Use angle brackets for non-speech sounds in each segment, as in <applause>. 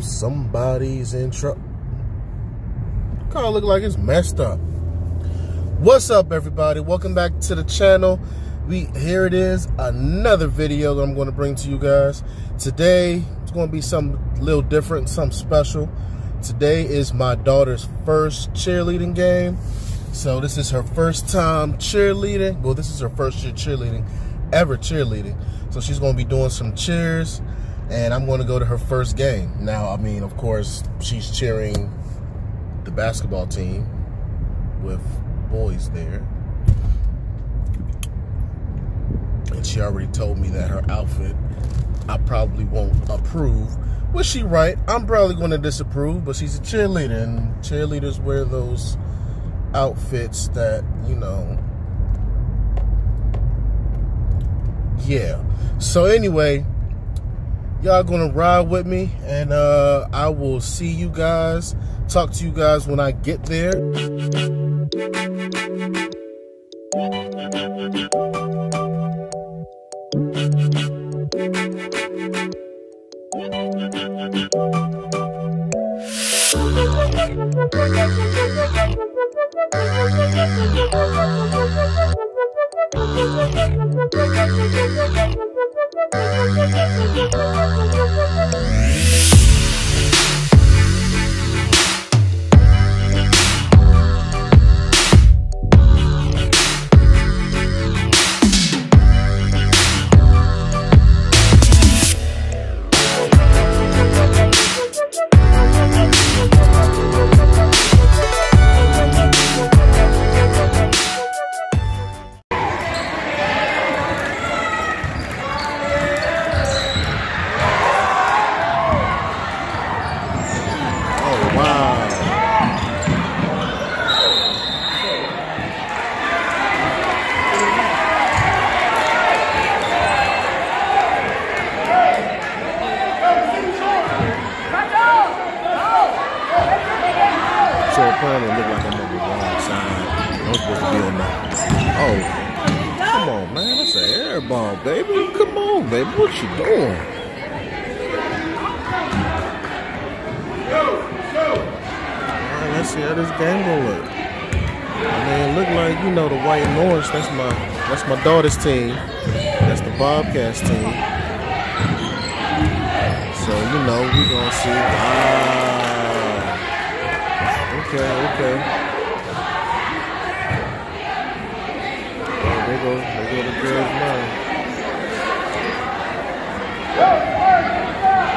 Somebody's in trouble. Car look like it's messed up. What's up, everybody? Welcome back to the channel. We here it is, another video that I'm going to bring to you guys. Today, it's going to be something a little different, something special. Today is my daughter's first cheerleading game. So this is her first time cheerleading. Well, this is her first year cheerleading, ever cheerleading. So she's going to be doing some cheers and I'm going to go to her first game. Now, I mean, of course, she's cheering the basketball team with boys there. And she already told me that her outfit I probably won't approve. Was she right? I'm probably going to disapprove, but she's a cheerleader, and cheerleaders wear those outfits that, you know. Yeah. So, anyway, y'all gonna ride with me, and uh, I will see you guys, talk to you guys when I get there. Oh <laughs> see how this game gonna look. I mean, look like you know the white and orange. That's my that's my daughter's team. That's the Bobcats team. So you know we gonna see. Ah, okay, okay. There go there go the girls now.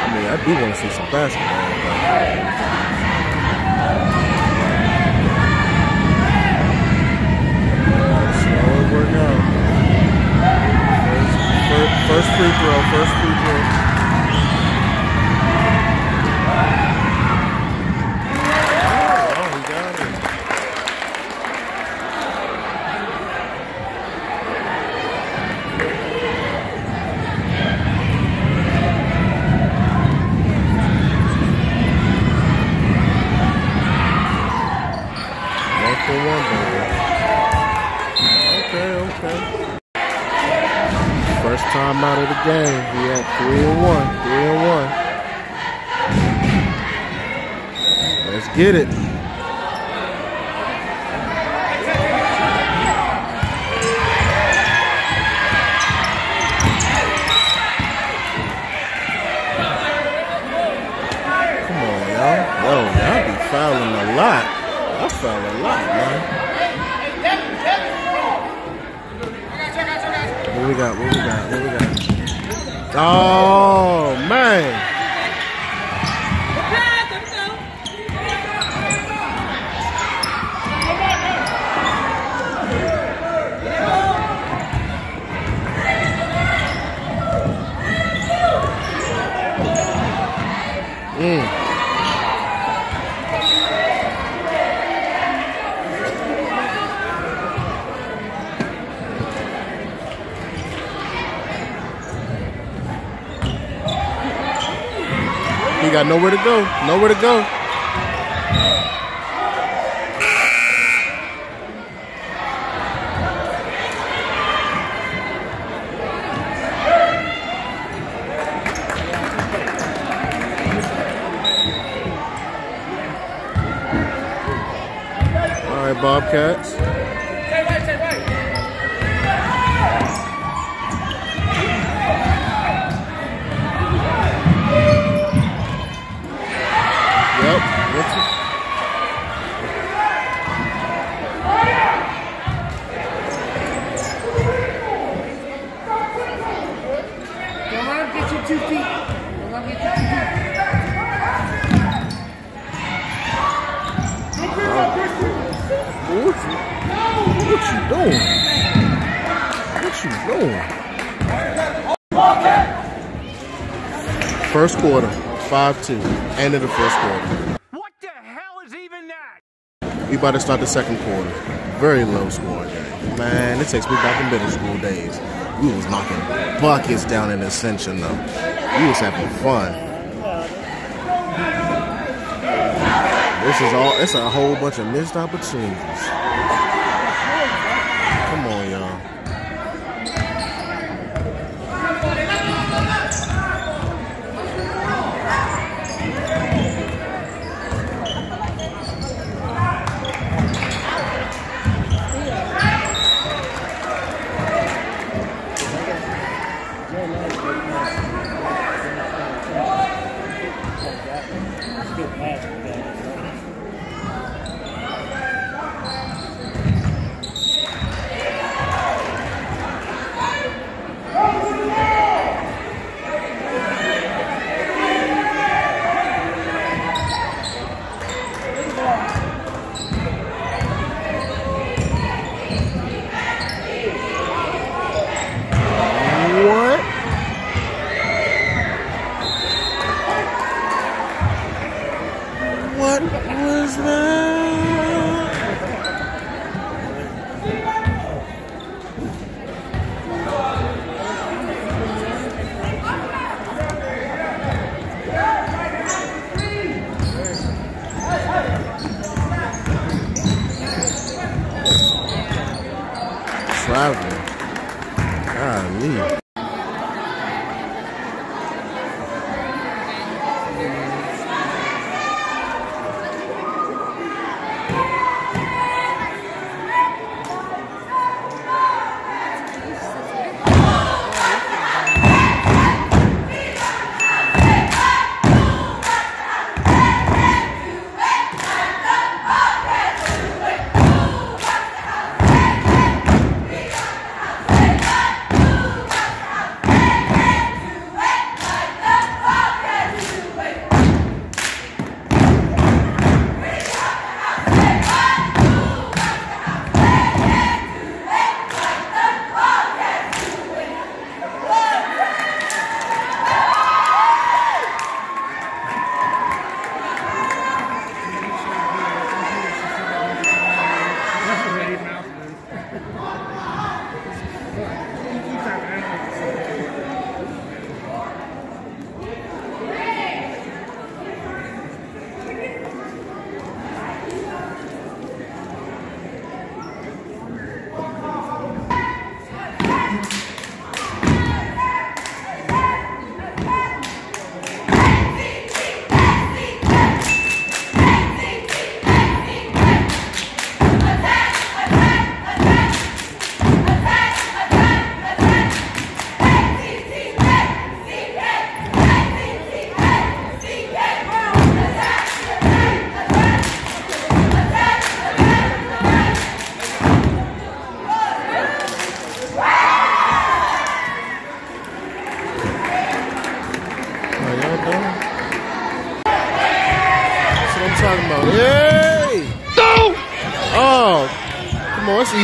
I mean, I do want to see some basketball. But free throw, first free throw. Fouling a lot. I foul a lot, man. What we got? What we got? What we got? Oh man. Mm. Got nowhere to go. Nowhere to go. All right, Bobcats. Yep. What's it? Don't let him get you too deep. Don't let him get you too deep. Don't bring up Christian. What you, what you doing? What you doing? First quarter, 5-2. End of the first quarter. What the hell is even that? We about to start the second quarter. Very low scoring game. Man, it takes me back in middle school days. We was knocking buckets down in Ascension though. We was having fun. This is all it's a whole bunch of missed opportunities.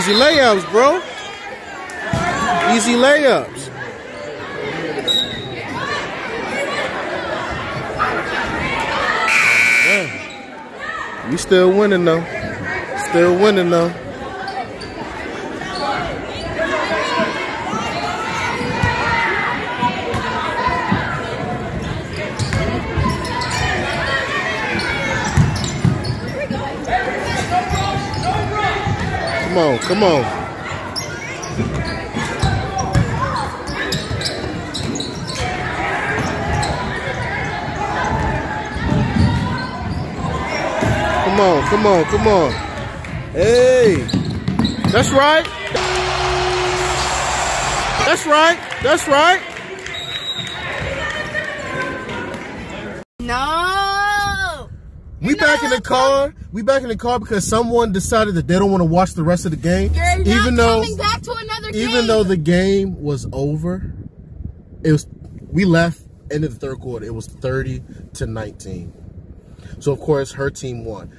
Easy layups, bro. Easy layups. Yeah. We still winning though. Still winning though. Come on, come on. Come on, come on, come on. Hey, that's right. That's right. That's right. No. We back in the car. We back in the car because someone decided that they don't want to watch the rest of the game, You're even though coming back to another game. even though the game was over. It was we left end of the third quarter. It was thirty to nineteen. So of course her team won.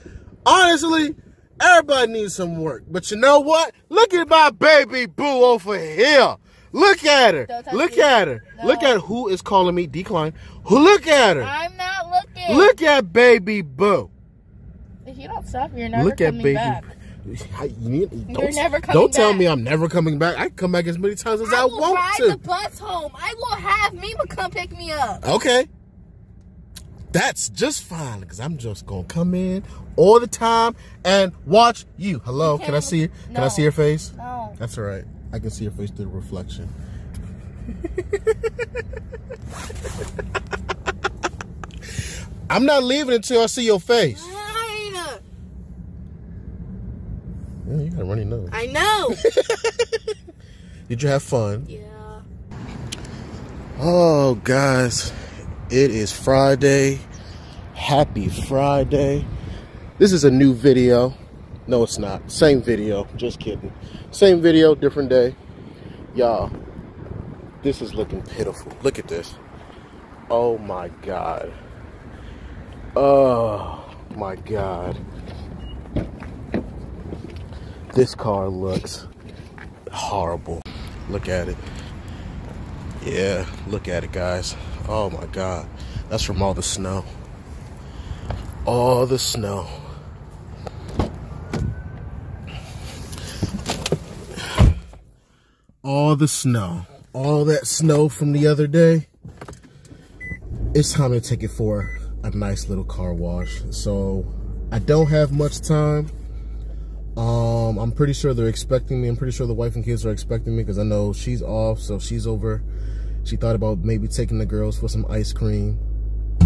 Honestly, everybody needs some work, but you know what? Look at my baby boo over here. Look at her. Look at her. No. Look at who is calling me decline. Who look at her. I'm not looking. Look at baby boo. If you don't stop, you're never Look at coming baby. back. I- you need- don't, never coming don't tell back. me I'm never coming back. I can come back as many times as I, I will want ride to. the bus home. I will have Mima come pick me up. Okay. That's just fine because I'm just gonna come in all the time and watch you. Hello, You can I see it? Can I see your face? No. That's all right. I can see your face through the reflection. <laughs> I'm not leaving until I see your face. Fine. Yeah, you got a runny nose. I know. <laughs> Did you have fun? yeah. Oh, guys, it is Friday. Happy Friday. This is a new video. No, it's not. Same video. Just kidding. Same video, different day. Y'all, this is looking pitiful. Look at this. Oh, my God. Oh, my God. This car looks horrible. Look at it. Yeah, look at it, guys. Oh my god. That's from all the snow. All the snow. All the snow. All that snow from the other day. It's time to take it for a nice little car wash. So, I don't have much time. Um, I'm pretty sure they're expecting me. I'm pretty sure the wife and kids are expecting me because I know she's off, so she's over. She thought about maybe taking the girls for some ice cream.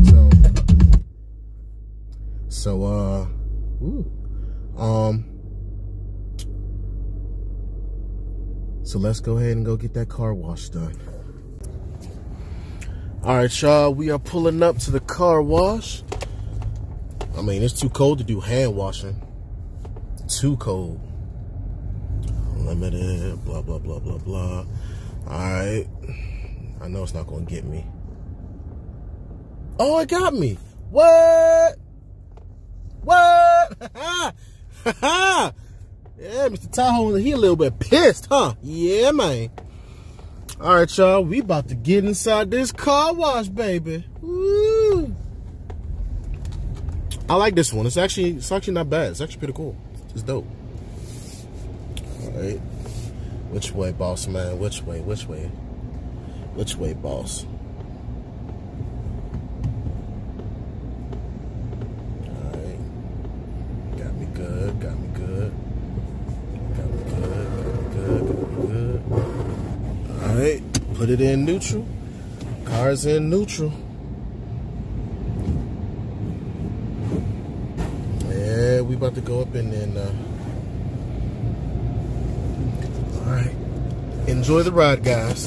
So, so uh, ooh, um, so let's go ahead and go get that car wash done. All right, y'all, we are pulling up to the car wash. I mean, it's too cold to do hand washing too cold. Limited, blah, blah, blah, blah, blah. Alright. I know it's not going to get me. Oh, it got me. What? What? <laughs> yeah, Mr. Tahoe, he a little bit pissed, huh? Yeah, man. Alright, y'all. We about to get inside this car wash, baby. Woo. I like this one. It's actually it's actually not bad. It's actually pretty cool. It's dope. Right. Which way, boss man? Which way? Which way? Which way, boss? All right. Got me good. Got me good. Got me good. Got me good. Good. All right. Put it in neutral. Car's in neutral. Yeah, we about to go up and then. Uh... All right. Enjoy the ride, guys.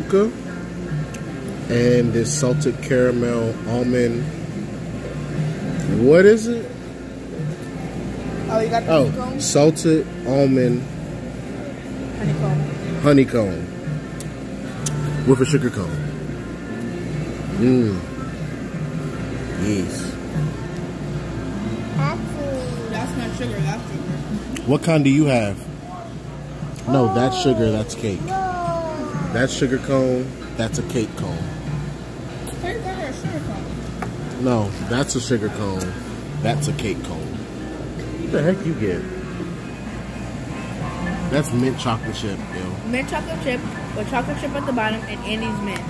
Jamocha and this salted caramel almond. What is it? Oh, you got the Oh, honeycomb? salted almond honeycomb. honeycomb with a sugar cone. Mmm. Yes. That's not sugar, that's sugar. What kind do you have? No, that's sugar, that's cake. That's sugar cone, that's a cake cone. Where's that a sugar cone? No, that's a sugar cone, that's a cake cone. What the heck you get? That's mint chocolate chip, yo. Mint chocolate chip with chocolate chip at the bottom and Andes mint.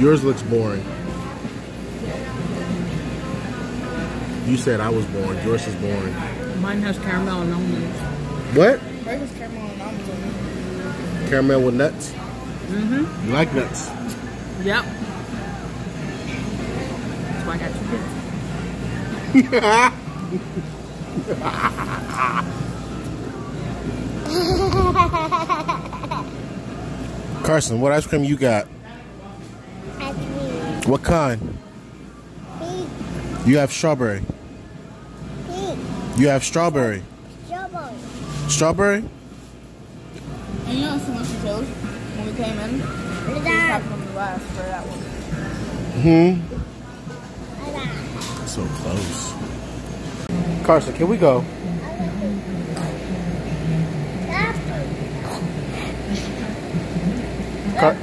Yours looks boring. You said I was boring. Yours is boring. Mine has caramel and almonds. What? Where's this caramel and almonds on it? Caramel with nuts? Mm-hmm. You like nuts? Yep. That's why I got two kids. <laughs> Carson, what ice cream you got? Ice cream. What kind? Pink. You have strawberry. Pink. You have strawberry. strawberry. Strawberry? And you know someone she chose when we came in? We was talking from the last for that one. Hmm. So close. Carson, can we go? Car-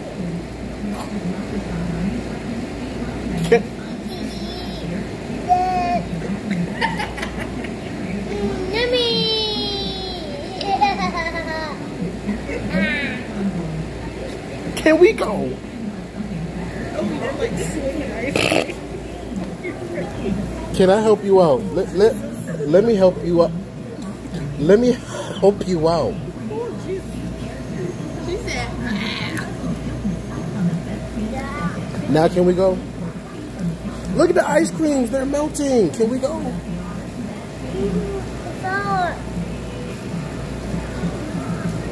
Can we go? Can I help you out? Let, let, let me help you out. Let me help you out. Now can we go? Look at the ice creams. They're melting. Can we go?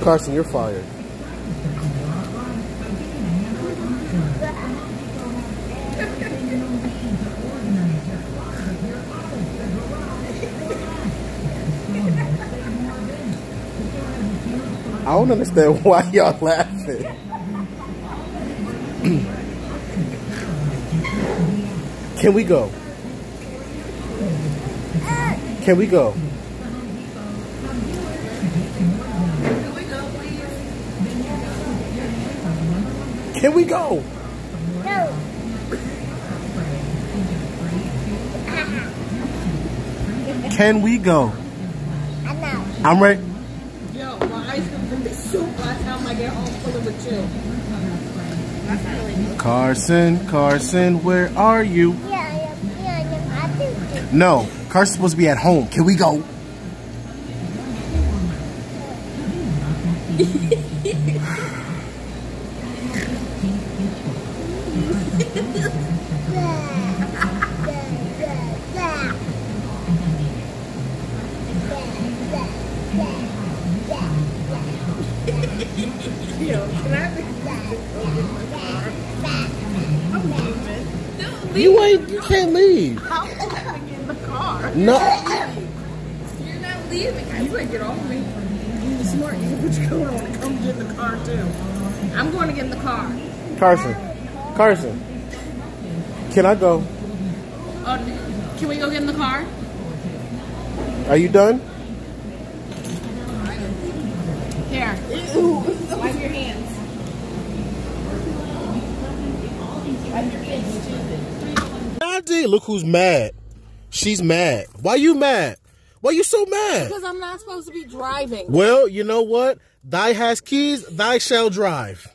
Carson, you're fired. I don't understand <laughs> why y'all laughing. Can we go? Can we go? Can we go? Can we go? I'm ready. Yo, my ice cream gonna be soup by the time I get home full with you. Carson, Carson, where are you? No, Carson's supposed to be at home. Can we go? <laughs> No. You're not leaving. You ain't get off me. You're smart. You can put your coat on and come get in the car too. I'm going to get in the car. Carson, Carson, can I go? Oh, can we go get in the car? Are you done? Here. Wipe your hands. Nadi, look who's mad. She's mad. Why you mad? Why you so mad? Because I'm not supposed to be driving. Well, you know what? Thy has keys, thy shall drive.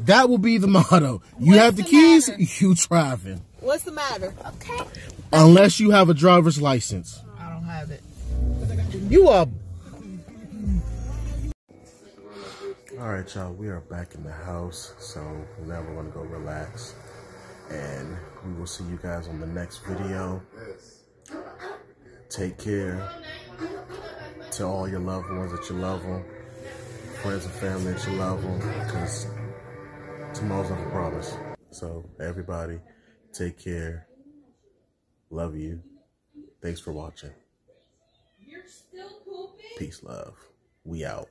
That will be the <laughs> motto. You What's have the, the keys, matter? <laughs> you driving. What's the matter? okay. Unless you have a driver's license. I don't have it. You are. All right, y'all. We are back in the house, so now we're gonna go relax, and we will see you guys on the next video. Take care to all your loved ones that you love them. friends and family that you love them because tomorrow's not a promise. So, everybody, take care. Love you. Thanks for watching. Peace, love. We out.